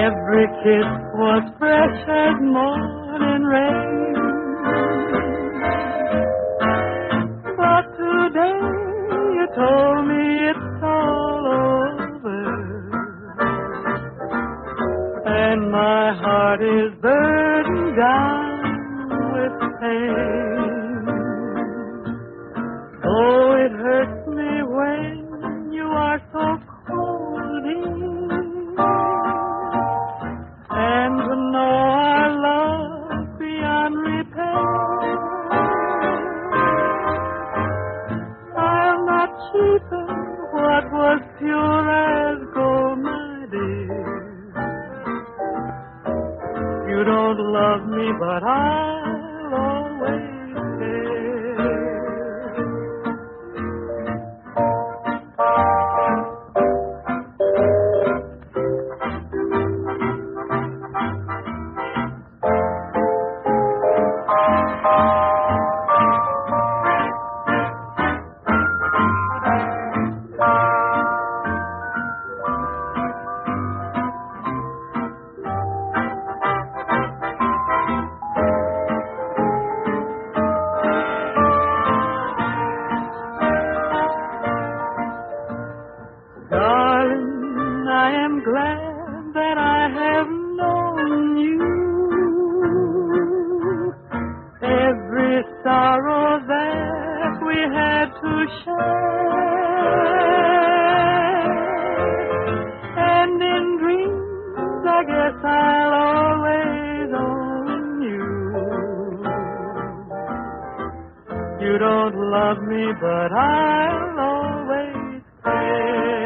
Every kiss was fresh as morning rain. But today you told me it's all over. And my heart is burdened down with pain. Oh, it hurts me when you are so Cheapen what was pure as gold, my dear. You don't love me, but I'll always am glad that I have known you. Every sorrow that we had to share. And in dreams, I guess I'll always own you. You don't love me, but I'll always care.